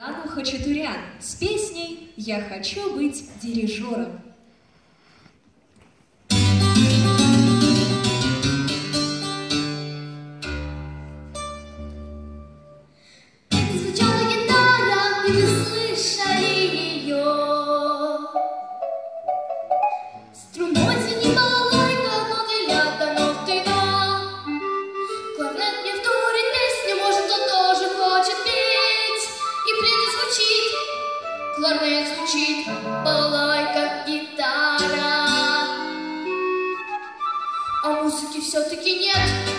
Ану Хачатурян с песней «Я хочу быть дирижером». Корнет звучит, полай, гитара. А музыки все-таки нет.